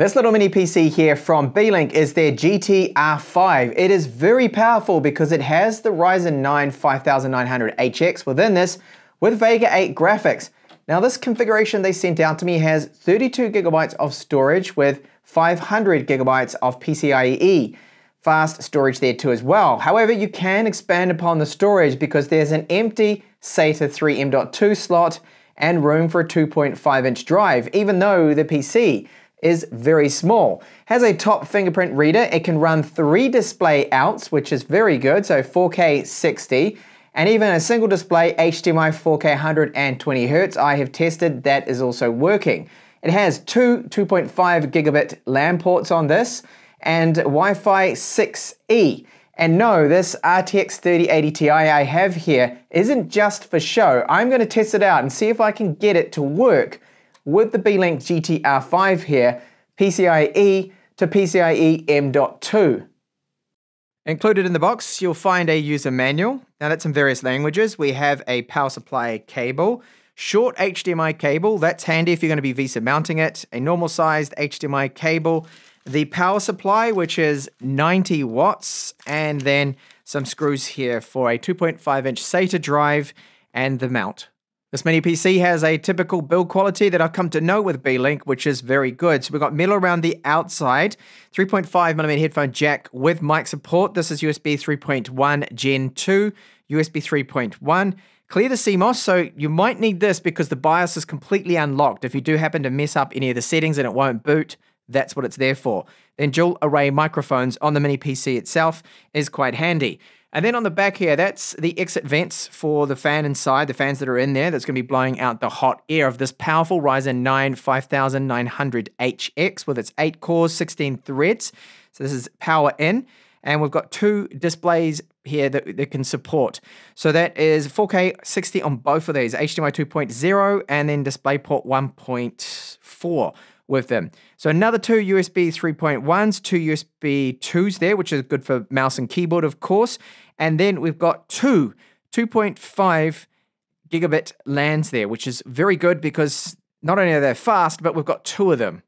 This little mini PC here from Beelink is their GTR5. It is very powerful because it has the Ryzen 9 5900HX within this with Vega 8 graphics. Now this configuration they sent out to me has 32 gigabytes of storage with 500 gigabytes of PCIe fast storage there too as well. However, you can expand upon the storage because there's an empty SATA 3 M.2 slot and room for a 2.5 inch drive, even though the PC is very small. Has a top fingerprint reader. It can run three display outs, which is very good. So 4K 60 and even a single display HDMI 4K 120 Hz. I have tested that is also working. It has two 2.5 gigabit LAN ports on this and Wi-Fi 6E. And no, this RTX 3080 Ti I have here isn't just for show. I'm going to test it out and see if I can get it to work with the Beelink GTR5 here, PCIe to PCIe M.2. Included in the box, you'll find a user manual. Now that's in various languages. We have a power supply cable, short HDMI cable, that's handy if you're going to be VESA mounting it, a normal sized HDMI cable, the power supply, which is 90 watts, and then some screws here for a 2.5 inch SATA drive and the mount. This mini PC has a typical build quality that I've come to know with Beelink, which is very good. So we've got metal around the outside, 3.5mm headphone jack with mic support. This is USB 3.1 Gen 2, USB 3.1. Clear the CMOS, so you might need this because the BIOS is completely unlocked. If you do happen to mess up any of the settings and it won't boot, that's what it's there for. Then dual array microphones on the mini PC itself is quite handy. And then on the back here, that's the exit vents for the fan inside, the fans that are in there, that's going to be blowing out the hot air of this powerful Ryzen 9 5900HX with its 8 cores, 16 threads. So this is power in. And we've got two displays here that, that can support. So that is 4K 60 on both of these, HDMI 2.0 and then DisplayPort 1.4 with them. So another two USB 3.1s, two USB 2s there, which is good for mouse and keyboard, of course. And then we've got two 2.5 gigabit LANs there, which is very good because not only are they fast, but we've got two of them.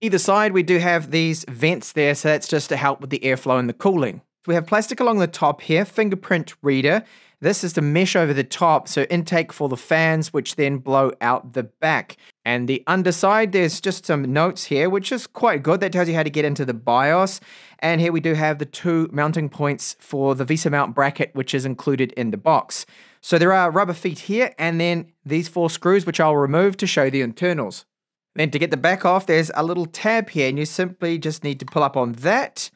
Either side, we do have these vents there, so that's just to help with the airflow and the cooling. We have plastic along the top here, fingerprint reader. This is the mesh over the top, so intake for the fans, which then blow out the back. And the underside, there's just some notes here, which is quite good. That tells you how to get into the BIOS. And here we do have the two mounting points for the VESA mount bracket, which is included in the box. So there are rubber feet here, and then these four screws, which I'll remove to show the internals. Then to get the back off, there's a little tab here, and you simply just need to pull up on that,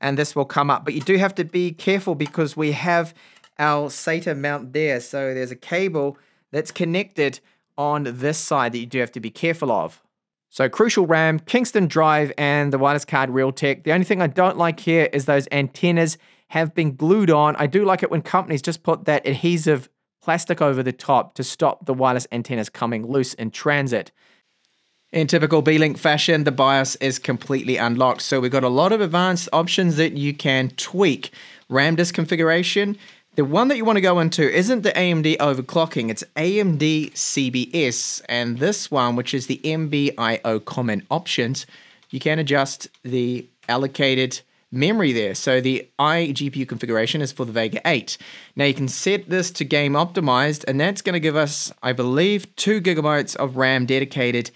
and this will come up. But you do have to be careful because we have our SATA mount there. So there's a cable that's connected on this side that you do have to be careful of. So Crucial RAM, Kingston Drive, and the wireless card Realtek. The only thing I don't like here is those antennas have been glued on. I do like it when companies just put that adhesive plastic over the top to stop the wireless antennas coming loose in transit. In typical Beelink fashion, the BIOS is completely unlocked, so we've got a lot of advanced options that you can tweak. RAM disk configuration, the one that you want to go into isn't the AMD overclocking, it's AMD CBS. And this one, which is the NBIO common options, you can adjust the allocated memory there. So the iGPU configuration is for the Vega 8. Now you can set this to game optimized, and that's going to give us, I believe, two gigabytes of RAM dedicated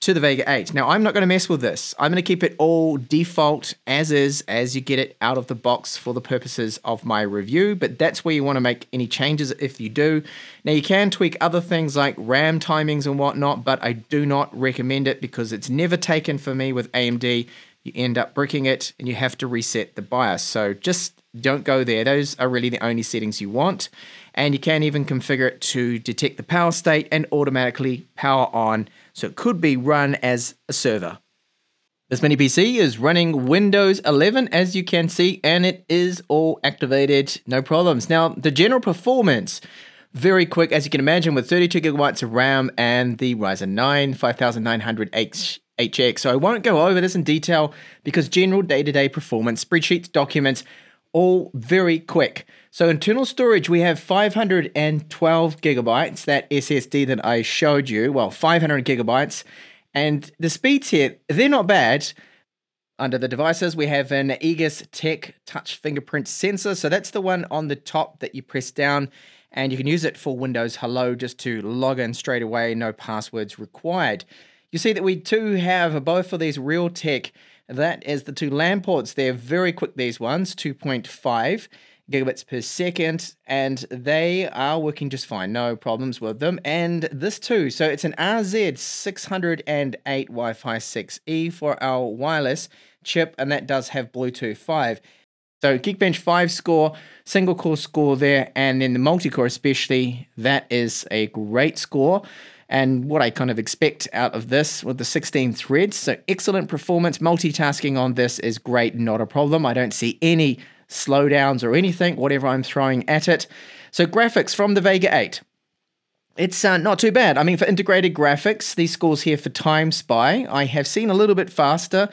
to the Vega 8. Now, I'm not going to mess with this. I'm going to keep it all default as is as you get it out of the box for the purposes of my review, but that's where you want to make any changes if you do. Now, you can tweak other things like RAM timings and whatnot, but I do not recommend it because it's never taken for me with AMD. You end up bricking it and you have to reset the BIOS. So just don't go there. Those are really the only settings you want. And you can even configure it to detect the power state and automatically power on so it could be run as a server. This mini PC is running Windows 11 as you can see and it is all activated, no problems. Now the general performance, very quick as you can imagine with 32 gigabytes of RAM and the Ryzen 9 5900H HX. So I won't go over this in detail because general day-to-day -day performance, spreadsheets, documents, all very quick. So internal storage, we have 512 gigabytes, that SSD that I showed you, well, 500 gigabytes, And the speeds here, they're not bad. Under the devices, we have an EgisTec touch fingerprint sensor. So that's the one on the top that you press down, and you can use it for Windows Hello just to log in straight away, no passwords required. You see that we do have both of these Realtek. That is the two LAN ports. They're very quick, these ones, 2.5 gigabits per second, and they are working just fine. No problems with them. And this too. So it's an RZ608 Wi Fi 6E for our wireless chip, and that does have Bluetooth 5. So Geekbench 5 score, single core score there, and then the multi core especially, that is a great score. And what I kind of expect out of this with the 16 threads. So excellent performance. Multitasking on this is great, not a problem. I don't see any slowdowns or anything, whatever I'm throwing at it. So graphics from the Vega 8. It's uh, not too bad. I mean, for integrated graphics, these scores here for Time Spy, I have seen a little bit faster,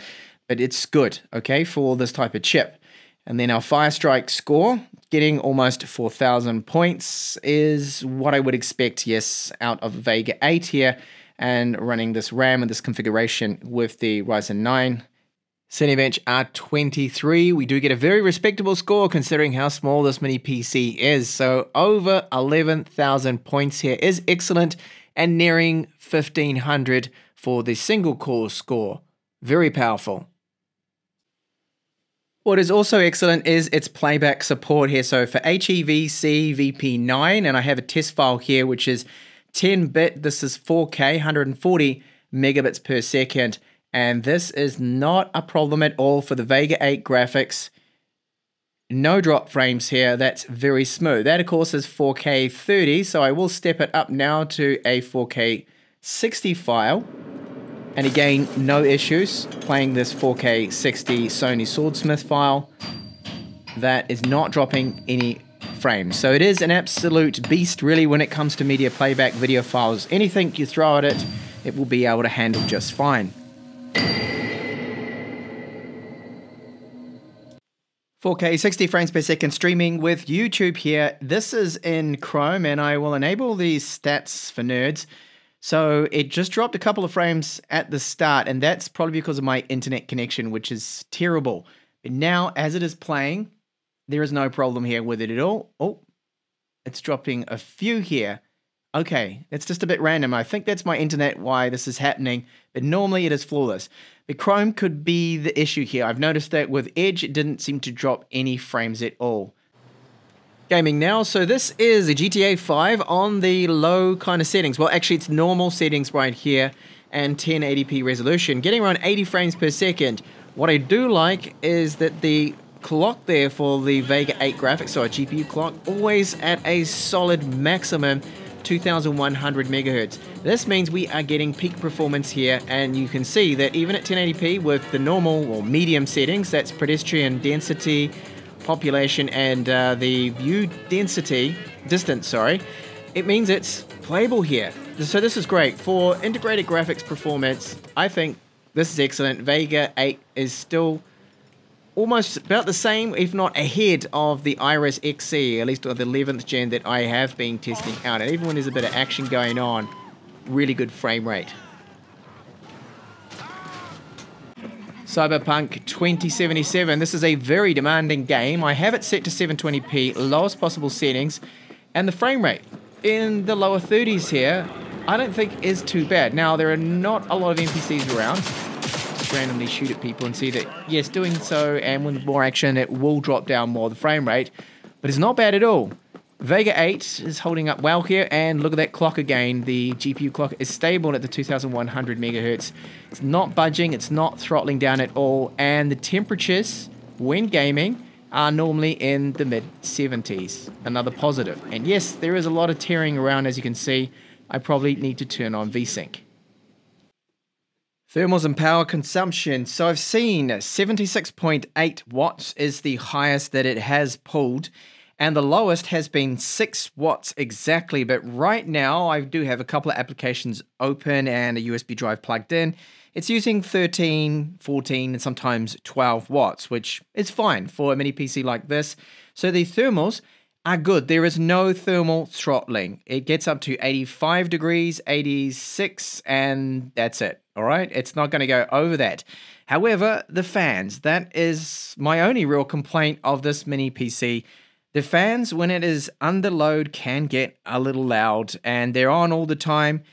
but it's good, okay, for this type of chip. And then our Firestrike score, getting almost 4,000 points, is what I would expect, yes, out of Vega 8 here, and running this RAM and this configuration with the Ryzen 9 Cinebench R23, we do get a very respectable score considering how small this mini PC is. So over 11,000 points here is excellent and nearing 1500 for the single core score. Very powerful. What is also excellent is its playback support here. So for HEVC VP9, and I have a test file here which is 10 bit, this is 4K, 140 megabits per second and this is not a problem at all for the Vega 8 graphics. No drop frames here, that's very smooth. That of course is 4K 30, so I will step it up now to a 4K 60 file. And again, no issues playing this 4K 60 Sony Swordsmith file. That is not dropping any frames. So it is an absolute beast really when it comes to media playback video files. Anything you throw at it, it will be able to handle just fine. 4K 60 frames per second streaming with YouTube here. This is in Chrome and I will enable these stats for nerds. So it just dropped a couple of frames at the start and that's probably because of my internet connection which is terrible. But now as it is playing, there is no problem here with it at all. Oh, it's dropping a few here. Okay, it's just a bit random. I think that's my internet why this is happening, but normally it is flawless. But Chrome could be the issue here. I've noticed that with Edge, it didn't seem to drop any frames at all. Gaming now, so this is a GTA 5 on the low kind of settings. Well, actually, it's normal settings right here and 1080p resolution, getting around 80 frames per second. What I do like is that the clock there for the Vega 8 graphics, so a GPU clock, always at a solid maximum 2100 megahertz. This means we are getting peak performance here and you can see that even at 1080p with the normal or medium settings, that's pedestrian density, population and uh, the view density, distance, sorry, it means it's playable here. So this is great. For integrated graphics performance, I think this is excellent. Vega 8 is still almost about the same, if not ahead of the Iris Xe, at least the 11th gen that I have been testing out. And even when there's a bit of action going on, really good frame rate. Cyberpunk 2077. This is a very demanding game. I have it set to 720p, lowest possible settings, and the frame rate in the lower 30s here, I don't think is too bad. Now, there are not a lot of NPCs around, Just randomly shoot at people and see that, yes, doing so and with more action, it will drop down more the frame rate, but it's not bad at all. Vega 8 is holding up well here, and look at that clock again. The GPU clock is stable at the 2100 megahertz. It's not budging, it's not throttling down at all, and the temperatures when gaming are normally in the mid 70s. Another positive. And yes, there is a lot of tearing around as you can see. I probably need to turn on VSync. Thermals and power consumption. So I've seen 76.8 watts is the highest that it has pulled, and the lowest has been 6 watts exactly. But right now, I do have a couple of applications open and a USB drive plugged in. It's using 13, 14, and sometimes 12 watts, which is fine for a mini PC like this. So the thermals are good. There is no thermal throttling. It gets up to 85 degrees, 86, and that's it. All right, it's not going to go over that. However, the fans, that is my only real complaint of this mini PC. The fans, when it is under load, can get a little loud and they're on all the time.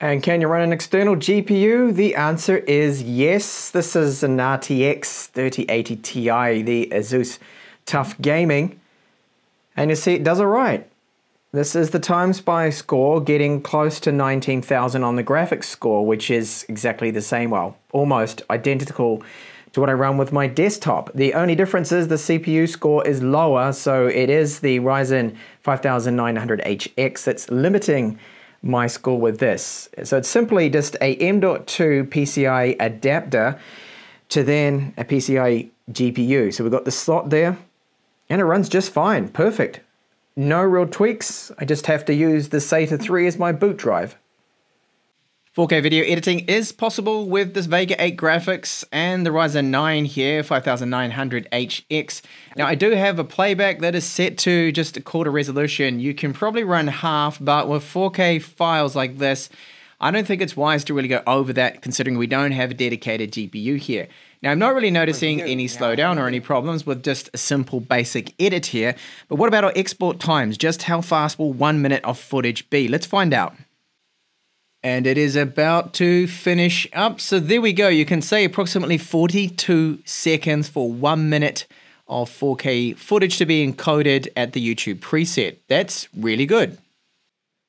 And can you run an external GPU? The answer is yes. This is an RTX 3080 Ti, the Asus TUF Gaming. And you see it does it right. This is the TimeSpy score getting close to 19,000 on the graphics score, which is exactly the same, well, almost identical to what I run with my desktop. The only difference is the CPU score is lower, so it is the Ryzen 5900HX that's limiting my score with this. So it's simply just a M.2 PCI adapter to then a PCI GPU. So we've got the slot there, and it runs just fine, perfect. No real tweaks, I just have to use the SATA 3 as my boot drive. 4K video editing is possible with this Vega 8 graphics and the Ryzen 9 here, 5900HX. Now I do have a playback that is set to just a quarter resolution. You can probably run half, but with 4K files like this, I don't think it's wise to really go over that considering we don't have a dedicated GPU here. Now, I'm not really noticing any slowdown or any problems with just a simple basic edit here, but what about our export times? Just how fast will one minute of footage be? Let's find out. And it is about to finish up. So there we go. You can say approximately 42 seconds for one minute of 4K footage to be encoded at the YouTube preset. That's really good.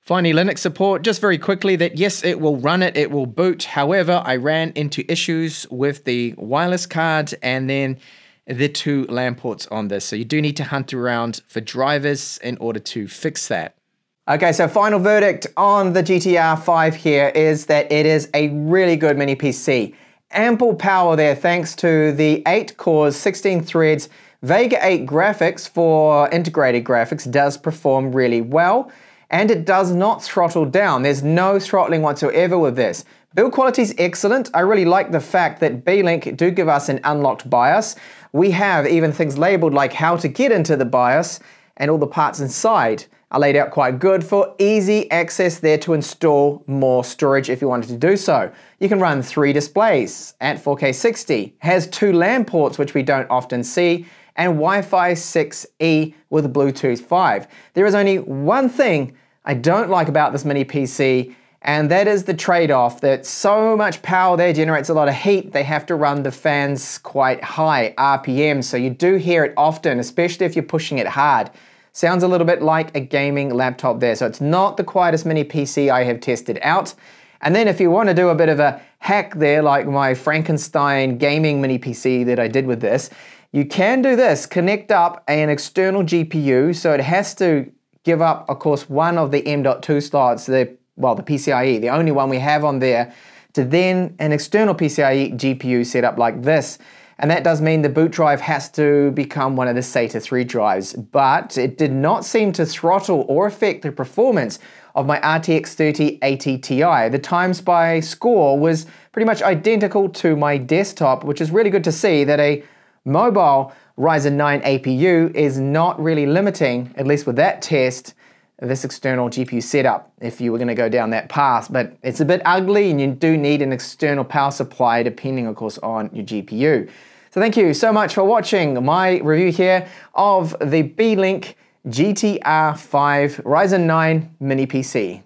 Finally, Linux support, just very quickly that yes, it will run it, it will boot. However, I ran into issues with the wireless card and then the two LAN ports on this. So you do need to hunt around for drivers in order to fix that. Okay, so final verdict on the GTR 5 here is that it is a really good mini PC. Ample power there thanks to the 8 cores, 16 threads, Vega 8 graphics for integrated graphics does perform really well and it does not throttle down. There's no throttling whatsoever with this. Build quality is excellent. I really like the fact that Beelink do give us an unlocked BIOS. We have even things labeled like how to get into the BIOS and all the parts inside are laid out quite good for easy access there to install more storage if you wanted to do so. You can run three displays at 4K 60, has two LAN ports which we don't often see, and Wi-Fi 6E with Bluetooth 5. There is only one thing I don't like about this mini PC, and that is the trade-off that so much power there generates a lot of heat, they have to run the fans quite high RPM, so you do hear it often, especially if you're pushing it hard. Sounds a little bit like a gaming laptop there, so it's not the quietest mini PC I have tested out. And then if you want to do a bit of a hack there, like my Frankenstein gaming mini PC that I did with this, you can do this, connect up an external GPU, so it has to give up, of course, one of the M.2 slots, the well, the PCIe, the only one we have on there, to then an external PCIe GPU set up like this. And that does mean the boot drive has to become one of the SATA 3 drives, but it did not seem to throttle or affect the performance of my RTX 3080 Ti. The TimeSpy score was pretty much identical to my desktop, which is really good to see that a mobile Ryzen 9 APU is not really limiting, at least with that test, this external GPU setup if you were going to go down that path. But it's a bit ugly and you do need an external power supply depending, of course, on your GPU. So thank you so much for watching my review here of the Beelink GTR5 Ryzen 9 Mini PC.